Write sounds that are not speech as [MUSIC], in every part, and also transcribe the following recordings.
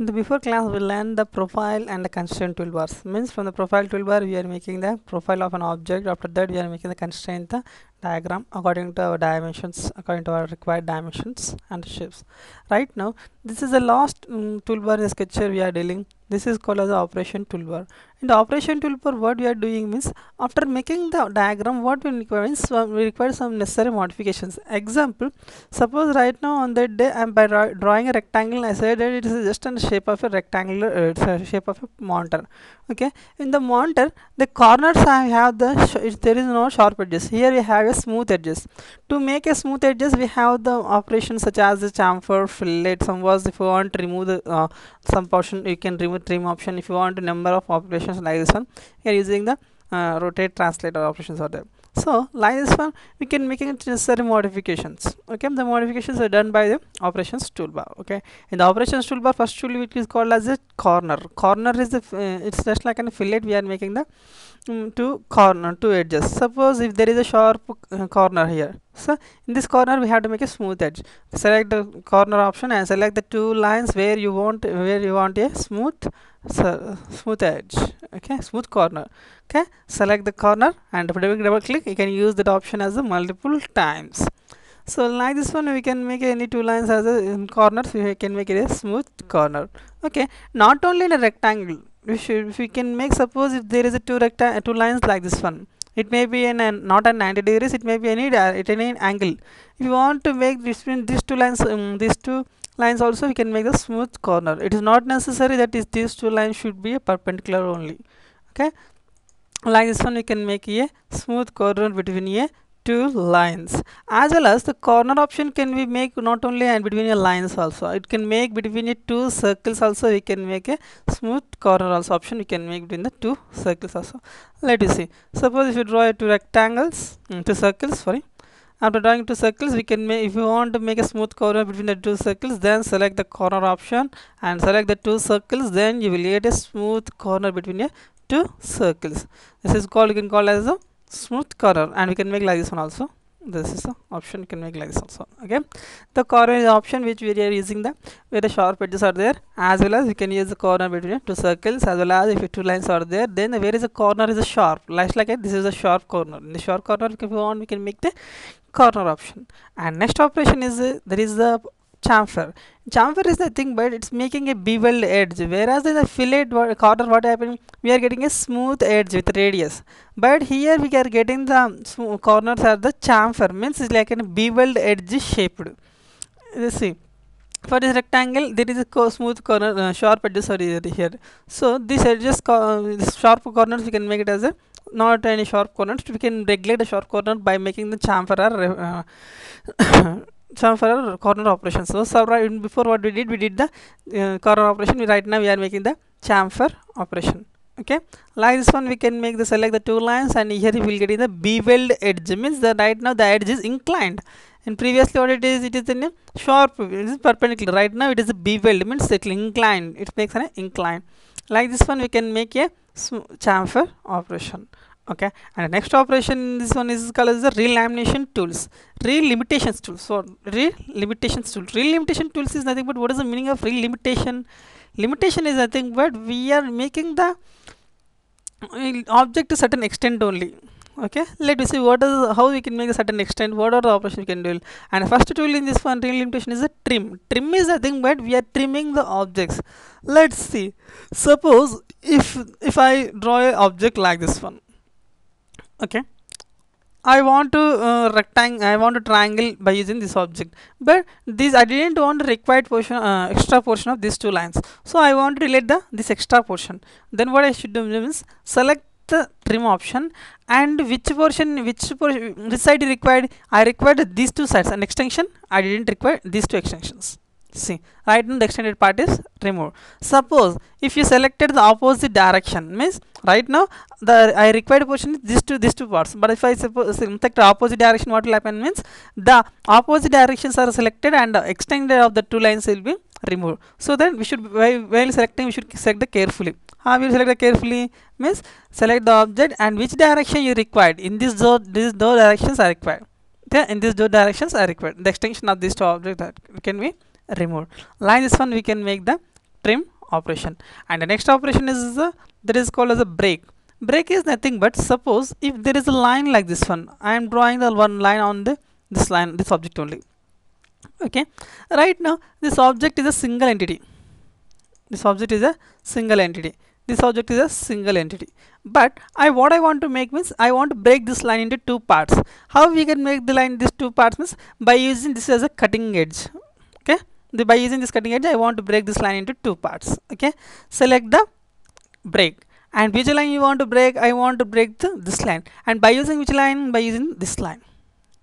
In the before class we learned the profile and the constraint toolbars. Means from the profile toolbar we are making the profile of an object. After that we are making the constraint diagram according to our dimensions, according to our required dimensions and shapes. Right now this is the last um, toolbar in the sketcher we are dealing. This is called as the operation toolbar. In the operation toolbar what we are doing means after making the diagram what we require means we require some necessary modifications. Example suppose right now on that day I'm by drawing a rectangle I said that it is just in shape of a rectangular uh, shape of a monitor okay in the monitor the corners I have the there is no sharp edges here we have a smooth edges. To make a smooth edges we have the operations such as the chamfer fillet some was if you want to remove the uh, some portion you can remove trim option if you want a number of operations like this one. Are using the uh, rotate translate operations are there so like this one we can make it necessary modifications. Okay the modifications are done by the operations toolbar. Okay in the operations toolbar first tool which is called as a corner. Corner is the uh, it's just like an fillet we are making the um, two corner two edges. Suppose if there is a sharp uh, corner here so in this corner we have to make a smooth edge. Select the corner option and select the two lines where you want where you want a smooth so, smooth edge. Okay smooth corner. Okay select the corner and double double click. You can use that option as a multiple times. So like this one we can make any two lines as a in corners. We can make it a smooth corner. Okay not only in a rectangle. We should we can make suppose if there is a two recta- two lines like this one it may be in an not a 90 degrees it may be any di- at any angle. If you want to make between these two lines um, these two lines also we can make a smooth corner. It is not necessary that is these two lines should be a perpendicular only. Okay? Like this one we can make a smooth corner between a two lines. As well as the corner option can be make not only and between your lines also. It can make between a two circles also. We can make a smooth corner also option. We can make between the two circles also. Let us see. Suppose if you draw two rectangles mm, two circles sorry. After drawing two circles we can make if you want to make a smooth corner between the two circles then select the corner option and select the two circles then you will get a smooth corner between your two circles. This is called you can call as a smooth corner. And we can make like this one also. This is the option. You can make like this also. Okay? The corner is the option which we are using the where the sharp edges are there. As well as we can use the corner between two circles. As well as if two lines are there then where is the corner is a sharp. Like like this is a sharp corner. In the sharp corner if you want we can make the corner option. And next operation is uh, there is the chamfer. Chamfer is the thing but it's making a beveled edge whereas in the fillet corner what happening we are getting a smooth edge with radius. But here we are getting the corners are the chamfer means it's like a beveled edge shaped. You see for this rectangle there is a co- smooth corner uh, sharp edges are here. So this edges uh, this sharp corners we can make it as a not any sharp corners we can regulate the sharp corner by making the chamfer or uh, chamfer or corner operation so, right before what we did we did the uh, corner operation. We right now we are making the chamfer operation. Okay? Like this one we can make the select the two lines and here we will get in the beveled edge. Means that right now the edge is inclined. And previously what it is it is in a sharp it is perpendicular. Right now it is a beveled means it inclined it makes an incline. Like this one we can make a chamfer operation okay? And the next operation this one is called as the real relimitation tools. Real relimitations tools. So real relimitations tool relimitation tools is nothing but what is the meaning of relimitation? Limitation Limitation is nothing but we are making the uh, object to certain extent only. Okay? Let us see what is how we can make a certain extent. What are the options we can do? And first tool in this one real limitation is a trim. Trim is nothing but we are trimming the objects. Let's see. Suppose if if i draw a object like this one okay. I want to uh, rectangle I want to triangle by using this object. But this I didn't want the required portion uh, extra portion of these two lines. So I want to delete the this extra portion. Then what I should do means select the trim option and which portion which portion which side required? I required these two sides. An extension? I didn't require these two extensions see right now the extended part is removed. Suppose if you selected the opposite direction means right now the I required portion is these two these two parts. But if I suppose select opposite direction what will happen means the opposite directions are selected and the extended of the two lines will be removed. So then we should while, selecting we should select the carefully. How will select the carefully? Means select the object and which direction you required. In this those these those directions are required. Okay in these two directions are required. The extension of these two objects that can be removed. Like this one we can make the trim operation. And the next operation is the that is called as a break. Break is nothing but suppose if there is a line like this one i am drawing the one line on the this line this object only. Okay? Right now this object is a single entity. This object is a single entity. This object is a single entity. But i what i want to make means i want to break this line into two parts. How we can make the line these two parts means by using this as a cutting edge. Okay the, by using this cutting edge i want to break this line into two parts okay? Select the break. And which line you want to break? I want to break the this line. And by using which line? By using this line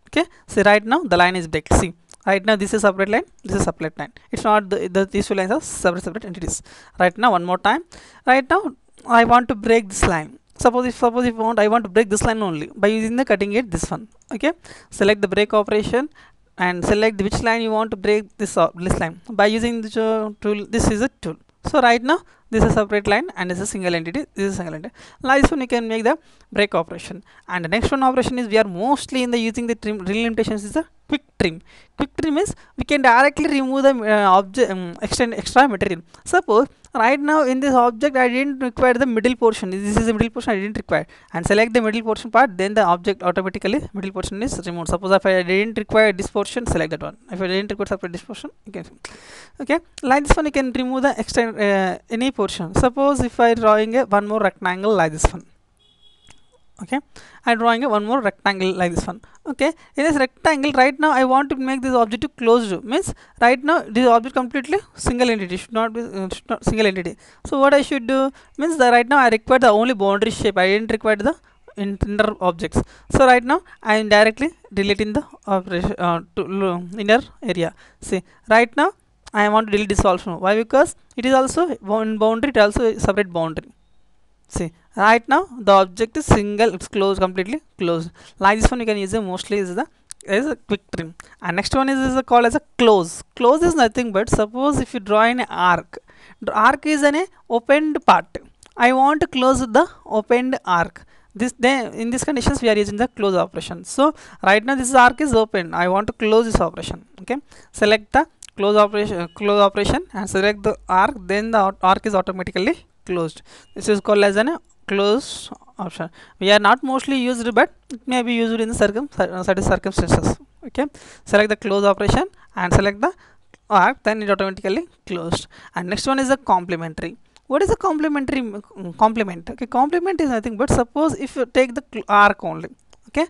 okay? So right now the line is break. See right now this is separate line this is separate line. It's not the, the these two lines are separate separate entities. Right now one more time. Right now i want to break this line. Suppose if suppose if you want i want to break this line only by using the cutting edge this one okay? Select the break operation and select which line you want to break this uh, this line. By using the tool this is a tool. So right now this is a separate line and is a single entity this is a single entity. This one you can make the break operation. And the next one operation is we are mostly in the using the trim relimitations is the quick trim. Quick trim is we can directly remove the uh, object um, extend extra material. Suppose right now in this object I didn't require the middle portion. This is the middle portion I didn't require. And select the middle portion part then the object automatically middle portion is removed. Suppose if I didn't require this portion select that one. If I didn't require separate this portion can okay? Like this one you can remove the extend uh, any portion. Suppose if I drawing a one more rectangle like this one okay? I'm drawing one more rectangle like this one. Okay? In this rectangle right now I want to make this object to closed. Means right now this object completely single entity should not be uh, should not single entity. So what I should do? Means that right now I require the only boundary shape. I didn't require the inner objects. So right now I am directly deleting the operation uh, to inner area. See right now I want to delete this also. Why? Because it is also one boundary it also separate boundary see right now the object is single it's closed completely closed. Like this one you can use it mostly is the is a quick trim. And next one is, is called as a close. Close is nothing but suppose if you draw an arc. The arc is an opened part. I want to close the opened arc. This then in these conditions we are using the close operation. So right now this arc is open. I want to close this operation okay? Select the close operation close operation and select the arc then the arc is automatically closed. This is called as an uh, close option. We are not mostly used but it may be used in the circum uh, certain circumstances. Okay? Select the close operation and select the arc then it automatically closed. And next one is the complementary. What is a complementary complement? Okay complement is nothing but suppose if you take the arc only. Okay?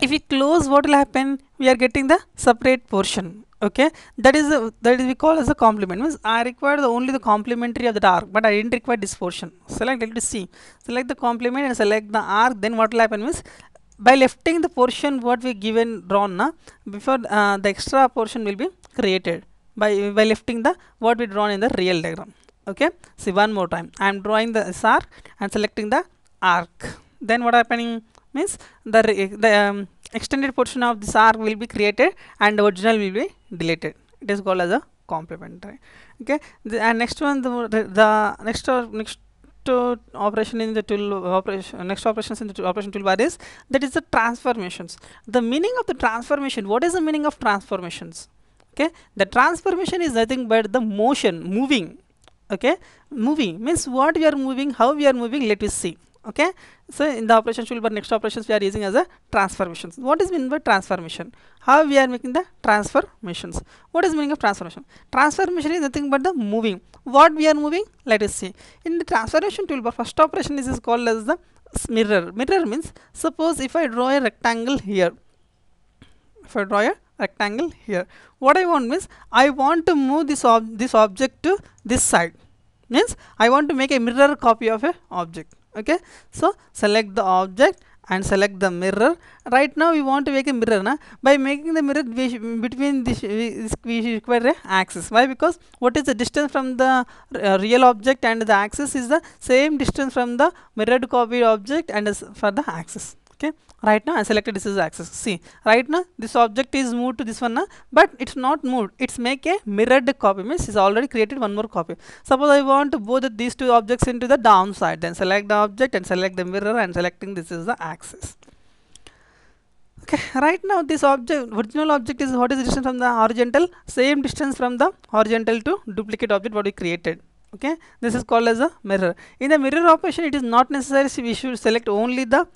If we close what will happen? We are getting the separate portion okay? That is a, that is we call as a complement means I require the only the complementary of the arc but I didn't require this portion. Select let us see select the complement and select the arc then what will happen means by lifting the portion what we given drawn na before uh, the extra portion will be created by by lifting the what we drawn in the real diagram. Okay? See one more time. I am drawing the arc and selecting the arc. Then what happening? Means the the um, extended portion of this arc will be created and the original will be deleted. It is called as a complementary. Okay? The, and next one the, the, next uh, next operation in the tool operation next operations in the operation toolbar is that is the transformations. The meaning of the transformation what is the meaning of transformations? Okay? The transformation is nothing but the motion moving. Okay? Moving means what we are moving how we are moving let us see okay? So in the operation toolbar next operations we are using as a transformations. What is mean by transformation? How we are making the transformations? What is meaning of transformation? Transformation is nothing but the moving. What we are moving? Let us see. In the transformation toolbar first operation is, is called as the mirror. Mirror means suppose if i draw a rectangle here. If i draw a rectangle here. What i want means i want to move this ob this object to this side. Means i want to make a mirror copy of a object okay? So select the object and select the mirror. Right now we want to make a mirror na? by making the mirror between this we require a axis. Why? Because what is the distance from the uh, real object and the axis is the same distance from the mirrored copy object and for the axis okay? Right now I selected this is axis see right now this object is moved to this one na? but it's not moved. It's make a mirrored copy. Means it's already created one more copy. Suppose I want to both these two objects into the downside then select the object and select the mirror and selecting this is the axis okay right now this object original object is what is the distance from the horizontal? Same distance from the horizontal to duplicate object what we created. Okay? This is called as a mirror. In the mirror operation it is not necessary. We should select only the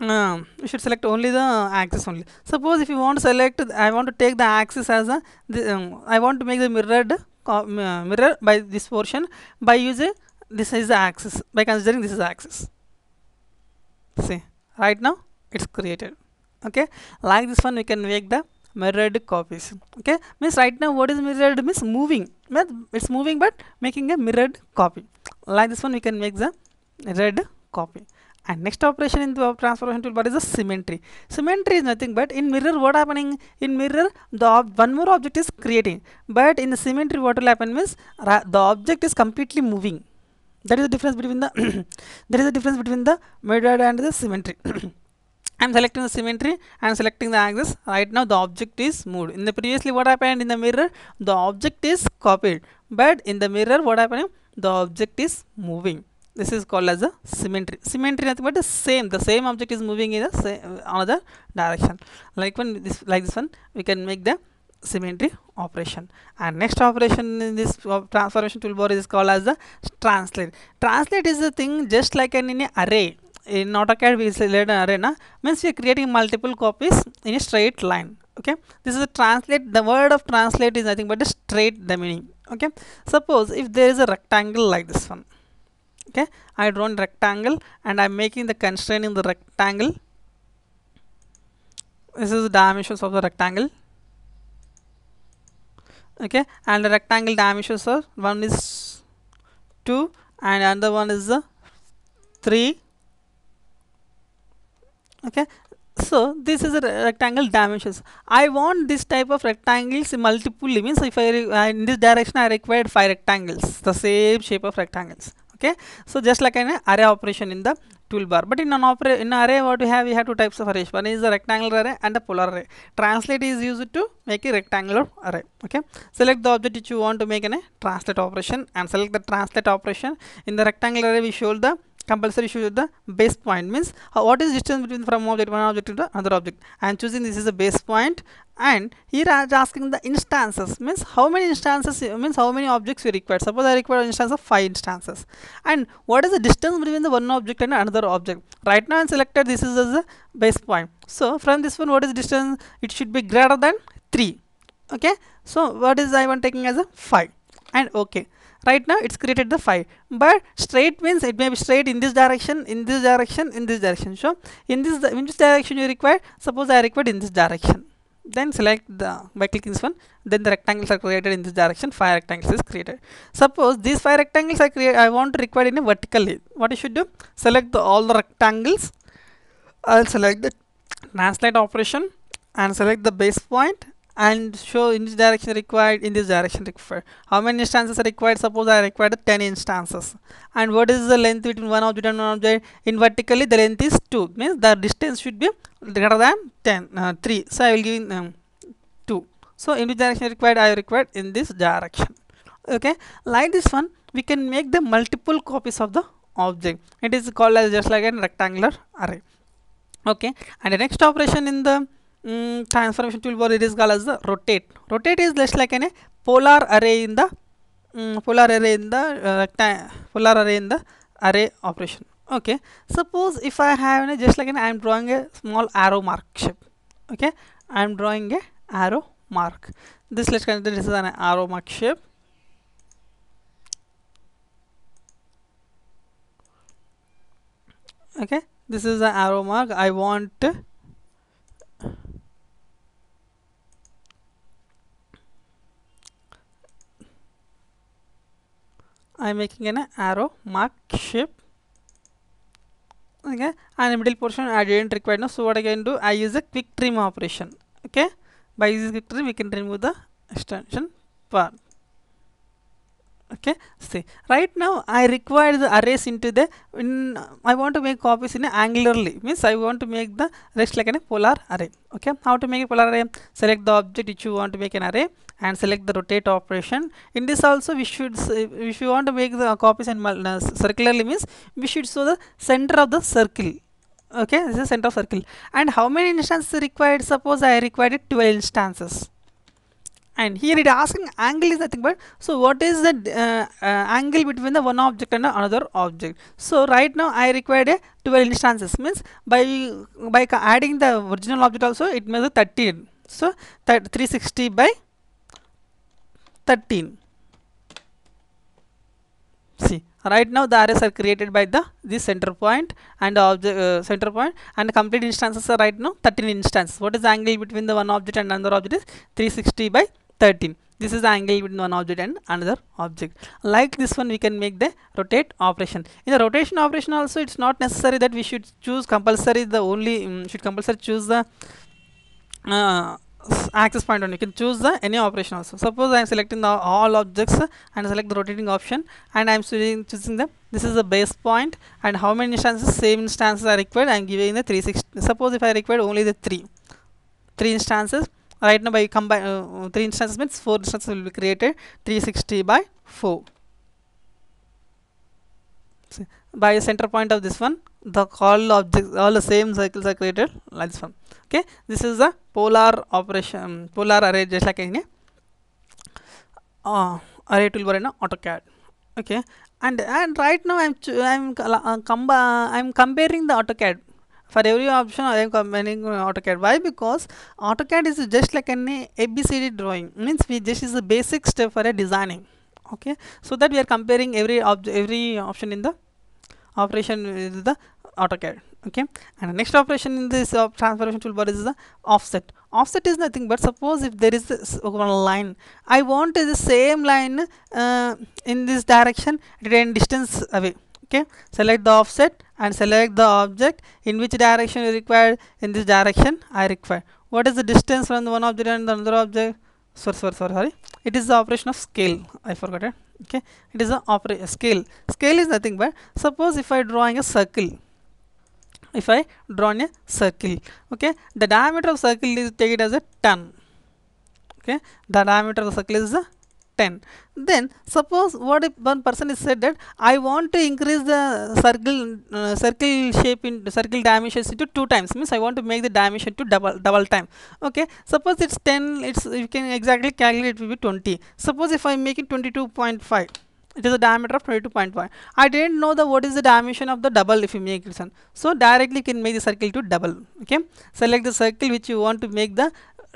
uh, should select only the axis only. Suppose if you want to select i want to take the axis as a the, um, i want to make the mirrored uh, mirror by this portion by using this is the axis by considering this is the axis. See right now it's created. Okay? Like this one we can make the mirrored copies. Okay? Means right now what is mirrored means moving. It's moving but making a mirrored copy. Like this one we can make the red copy and next operation in the transformation toolbar is the symmetry. Symmetry is nothing but in mirror what happening? In mirror the one more object is creating. But in the symmetry what will happen means the object is completely moving. That is the difference between the [COUGHS] there is a difference between the mirror and the symmetry. [COUGHS] I'm selecting the symmetry and selecting the axis. Right now the object is moved. In the previously what happened in the mirror? The object is copied. But in the mirror what happened? the object is moving this is called as a symmetry. Symmetry nothing but the same. The same object is moving in the same another direction. Like when this like this one we can make the symmetry operation. And next operation in this uh, transformation toolbar is called as the translate. Translate is a thing just like an in an array. In AutoCAD we select an array na? Means we are creating multiple copies in a straight line okay? This is a translate. The word of translate is nothing but a straight the meaning okay? Suppose if there is a rectangle like this one okay? I drawn rectangle and I'm making the constraint in the rectangle. This is the dimensions of the rectangle. Okay? And the rectangle dimensions are one is 2 and another one is the 3 okay? So this is a rectangle dimensions. I want this type of rectangles multiple means if i uh, in this direction i required five rectangles. The same shape of rectangles okay? So just like an array operation in the toolbar. But in an in array what we have we have two types of arrays. One is the rectangular array and the polar array. Translate is used to make a rectangular array. Okay? Select the object which you want to make in a eh, translate operation and select the translate operation. In the rectangular array we show the compulsory show the base point means uh, what is distance between from object one object to the other object? I am choosing this is a base point. And here I am asking the instances means how many instances means how many objects we require? Suppose I require an instance of 5 instances. And what is the distance between the one object and another object? Right now I selected this is as a base point. So from this one what is distance? It should be greater than 3 okay? So what is I want taking as a 5 and okay right now it's created the 5 but straight means it may be straight in this direction in this direction in this direction. So in this in this direction you require? Suppose I required in this direction. Then select the by clicking this one then the rectangles are created in this direction five rectangles is created. Suppose these five rectangles are created I want to require in a vertically what you should do? Select the, all the rectangles. I'll select the translate operation and select the base point and show in this direction required in this direction required. How many instances are required? Suppose i required 10 instances. And what is the length between one object and one object? In vertically the length is 2 means the distance should be greater than 10 uh, 3 so i will give um, 2 so in which direction required i required in this direction. Okay? Like this one we can make the multiple copies of the object. It is called as just like a rectangular array. Okay? And the next operation in the mm, transformation toolbar it is called as the rotate rotate is just like a polar array in the mm, polar array in the uh, polar array in the array operation okay suppose if i have a, just like an i am drawing a small arrow mark shape okay i am drawing a arrow mark this let's consider this is an arrow mark shape okay this is an arrow mark i want I'm making an arrow mark shape okay and middle portion I didn't require now so what I can do I use a quick trim operation. Okay by using quick trim we can remove the extension part okay see right now I require the arrays into the in I want to make copies in a angularly means I want to make the rest like a polar array. Okay how to make a polar array? Select the object which you want to make an array and select the rotate operation. In this also we should if you want to make the copies and uh, circularly means we should show the center of the circle. Okay this is center of circle. And how many instances required? Suppose i required 12 instances. And here it asking angle is nothing but so what is the uh, uh, angle between the one object and another object? So right now i required a 12 instances. Means by by adding the original object also it measures 13 so 360 by 13 see right now the arrays are created by the this center point and object uh, center point and complete instances are right now 13 instances. What is the angle between the one object and another object is 360 by 13 this is the angle between one object and another object. Like this one we can make the rotate operation. In the rotation operation also it's not necessary that we should choose compulsory the only um, should compulsory choose the uh, axis point on you can choose the any operation also. Suppose i am selecting the all objects and select the rotating option and i am choosing, choosing the this is the base point and how many instances same instances are required. I am giving the 360 suppose if i require only the three three instances. Right now by combine uh, three instances means four instances will be created 360 by 4 See, by a center point of this one the all objects all the same circles are created like this one. Okay? This is the polar operation polar array just like in uh, array toolbar in AutoCAD. Okay? And and right now I'm I'm uh, com I'm comparing the AutoCAD. For every option I am comparing AutoCAD. Why? Because AutoCAD is just like an ABCD drawing. Means we this is the basic step for a designing. Okay? So that we are comparing every every option in the operation is the AutoCAD okay? And the next operation in this uh, transformation toolbar is the offset. Offset is nothing but suppose if there is one line I want the same line uh, in this direction at distance away okay? Select the offset and select the object in which direction you required in this direction I require. What is the distance from the one object and the another object? Sorry sorry sorry sorry. It is the operation of scale. I forgot it okay? It is a operation scale. Scale is nothing but suppose if I drawing a circle. If I draw a circle. Okay? The diameter of circle is take it as a 10 okay? The diameter of the circle is a 10 then suppose what if one person is said that I want to increase the circle uh, circle shape in circle dimensions into two times. Means I want to make the dimension to double double time. Okay? Suppose it's 10 it's you can exactly calculate it will be 20 suppose if I make it 22.5 it is a diameter of 22.5 I didn't know the what is the dimension of the double if you make it so directly you can make the circle to double. Okay? Select the circle which you want to make the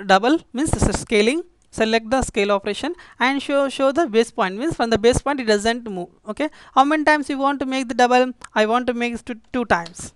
double means scaling select the scale operation and show show the base point. Means from the base point it doesn't move okay? How many times you want to make the double? I want to make it to two times.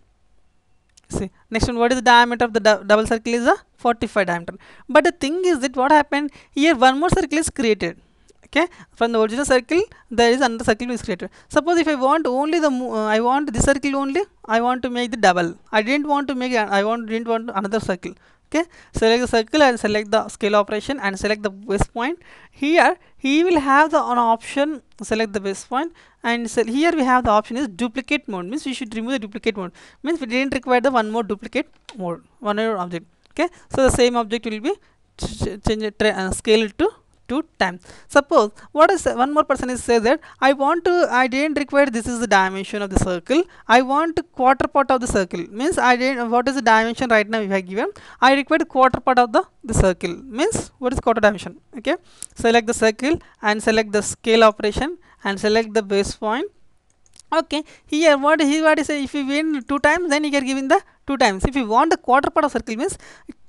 See next one what is the diameter of the double circle is a 45 diameter. But the thing is that what happened? Here one more circle is created okay? From the original circle there is another circle is created. Suppose if i want only the uh, i want this circle only i want to make the double. I didn't want to make i want didn't want another circle okay select the circle and select the scale operation and select the base point. Here he will have the option select the base point. And here we have the option is duplicate mode means we should remove the duplicate mode. Means we didn't require the one more duplicate mode one more object. Okay so the same object will be change uh, scale to two times suppose what is one more person is say that i want to i didn't require this is the dimension of the circle. I want quarter part of the circle. Means i didn't what is the dimension right now if i given i require quarter part of the the circle. Means what is quarter dimension? Okay? Select the circle and select the scale operation and select the base point. Okay? Here what he what is say if you win two times then you are giving the two times. If you want the quarter part of circle means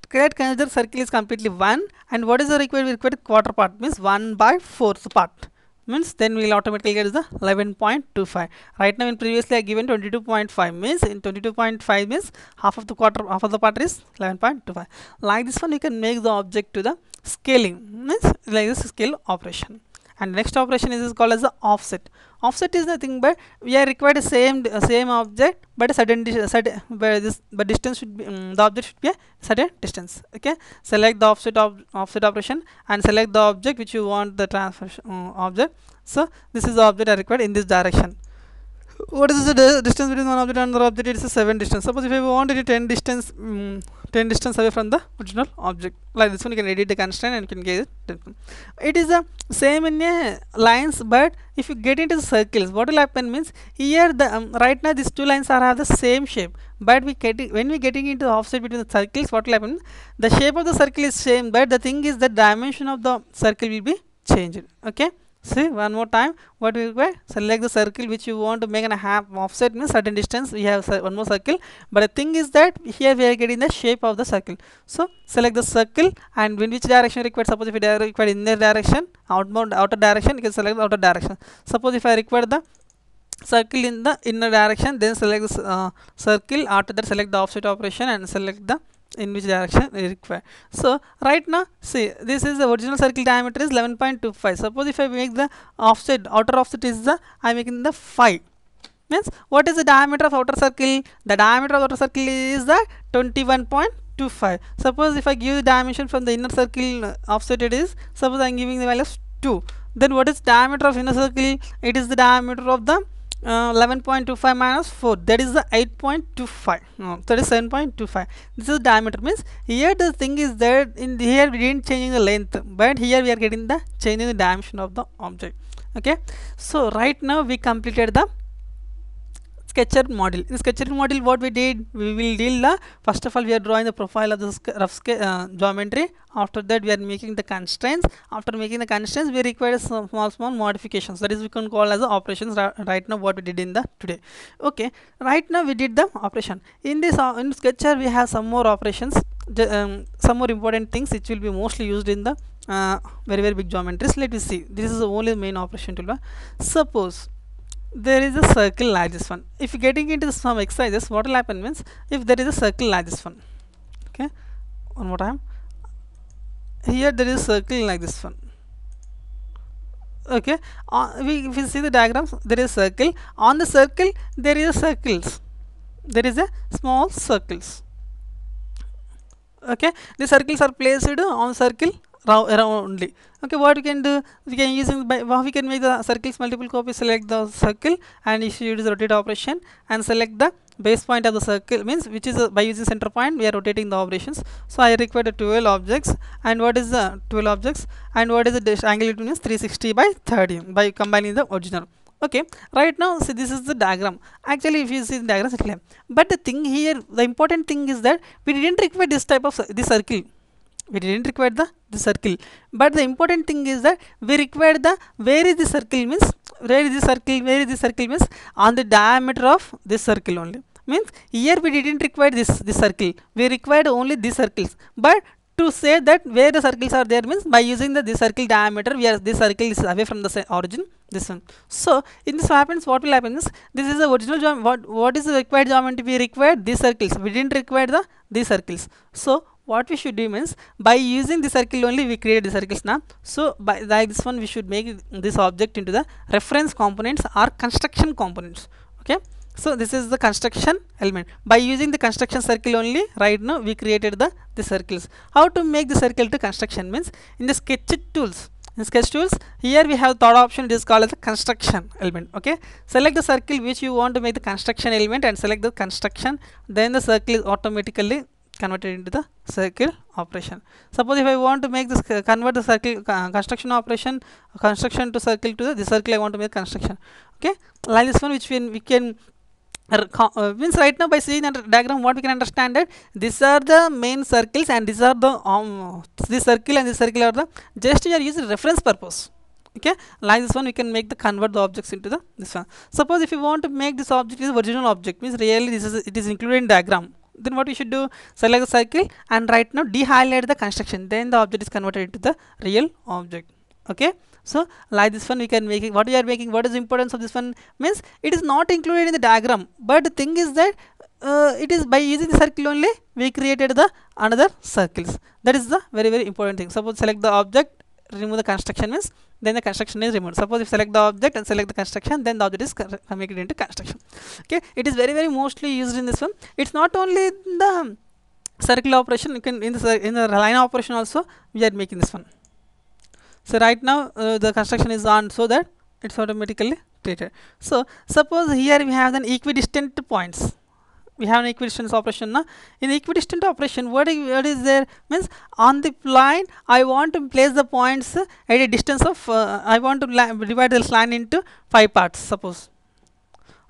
create consider circle is completely 1 and what is the required required quarter part? Means 1 by 4th part. Means then we'll automatically get the 11.25 right now in previously I given 22.5 means in 22.5 means half of the quarter half of the part is 11.25 like this one you can make the object to the scaling. Means like this scale operation and next operation is is called as the offset. Offset is nothing but we are required the same uh, same object but a certain certain but this but distance should be um, the object should be a certain distance okay? Select the offset of offset operation and select the object which you want the transfer uh, object. So this is the object I required in this direction. What is the distance between one object and another object? It is a 7 distance. Suppose if I wanted a 10 distance um, 10 distance away from the original object. Like this one you can edit the constraint and you can get it. It is the same in lines but if you get into the circles what will happen means here the um, right now these two lines are have the same shape. But we get when we getting into the offset between the circles what will happen? The shape of the circle is same but the thing is the dimension of the circle will be changed okay see one more time. What we require select the circle which you want to make a half offset means certain distance. We have one more circle. But the thing is that here we are getting the shape of the circle. So select the circle and in which direction required? Suppose if you require in the direction outbound outer direction you can select the outer direction. Suppose if i require the circle in the inner direction then select the uh, circle. After that select the offset operation and select the in which direction required. So right now see this is the original circle diameter is 11.25 suppose if I make the offset outer offset is the I am making the 5 means what is the diameter of outer circle? The diameter of outer circle is the 21.25 suppose if I give the dimension from the inner circle offset it is suppose I am giving the value of 2 then what is diameter of inner circle? It is the diameter of the uh, 11.25 minus 4 that is the 8.25 no, that is 7.25 this is diameter means here the thing is that in here we didn't changing the length but here we are getting the changing the dimension of the object. Okay? So right now we completed the sketcher model. In sketcher model what we did we will deal the first of all we are drawing the profile of the rough uh, geometry. After that we are making the constraints. After making the constraints we require some small small modifications. That is we can call as operations right now what we did in the today. Okay. Right now we did the operation. In this uh, in sketcher we have some more operations. The, um, some more important things which will be mostly used in the uh, very very big geometries. Let us see. This is the only main operation toolbar suppose there is a circle like this one. If you getting into some exercises what will happen means if there is a circle like this one okay? One more time. Here there is a circle like this one okay? Uh, we, if you see the diagrams there is a circle. On the circle there is a circles. There is a small circles okay? The circles are placed on circle only. Okay what we can do? We can using by how we can make the circles multiple copies select the circle and issue use rotate operation and select the base point of the circle means which is a, by using center point we are rotating the operations. So i require the 12 objects and what is the 12 objects? And what is the angle between is 360 by 30 by combining the original. Okay right now see this is the diagram. Actually if you see the diagram clear. But the thing here the important thing is that we didn't require this type of this circle. We didn't require the, the circle. But the important thing is that we require the where is the circle means where is the circle where is the circle means on the diameter of this circle only. Means here we didn't require this this circle. We required only these circles. But to say that where the circles are there means by using the this circle diameter we are this circle is away from the origin this one. So in this happens what will happen is this is the original what what is the required geometry? We required these circles. We didn't require the these circles. So what we should do means by using the circle only we create the circles now so by like this one we should make this object into the reference components or construction components. Okay? So this is the construction element. By using the construction circle only right now we created the the circles. How to make the circle to construction means in the sketch tools. In sketch tools here we have third option it is called as the construction element. Okay? Select the circle which you want to make the construction element and select the construction. Then the circle is automatically converted into the circle operation. Suppose if i want to make this convert the circle construction operation construction to circle to the, the circle i want to make construction. Okay? Like this one which we, we can uh, means right now by seeing the diagram what we can understand that these are the main circles and these are the um, this circle and this circle are the just we are using reference purpose. Okay? Like this one we can make the convert the objects into the this one. Suppose if you want to make this object is original object means really this is it is included in diagram then what we should do? Select the circle and right now de-highlight the construction. Then the object is converted into the real object. Okay? So like this one we can make it what we are making what is the importance of this one? Means it is not included in the diagram. But the thing is that uh, it is by using the circle only we created the another circles. That is the very very important thing. Suppose select the object remove the construction means then the construction is removed. Suppose if select the object and select the construction then the object is make into construction. Okay? It is very very mostly used in this one it's not only the circle operation you can in the in the line operation also we are making this one. So right now uh, the construction is on so that it's automatically created so suppose here we have an equidistant points we have an equidistance operation now in equidistant operation what is, what is there means on the line i want to place the points at a distance of uh, i want to divide this line into five parts suppose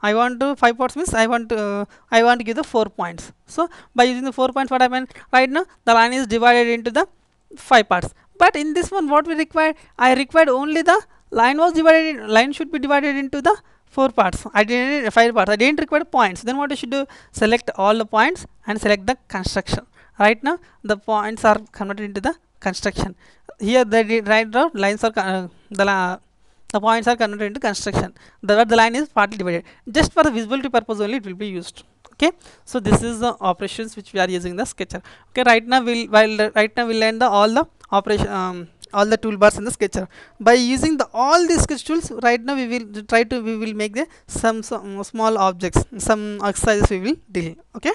I want to five parts means I want to uh, I want to give the four points. So by using the four points, what I mean right now the line is divided into the five parts. But in this one, what we require? I required only the line was divided. In, line should be divided into the four parts. I didn't five parts. I didn't require points. Then what I should do? Select all the points and select the construction. Right now the points are converted into the construction. Here the right now lines are uh, the the points are converted into construction the, the line is partly divided just for the visibility purpose only it will be used okay so this is the operations which we are using the sketcher okay right now we'll while right now we'll learn the all the operation um, all the toolbars in the sketcher. By using the all these sketch tools right now we will try to we will make the some, some small objects some exercises we will deal okay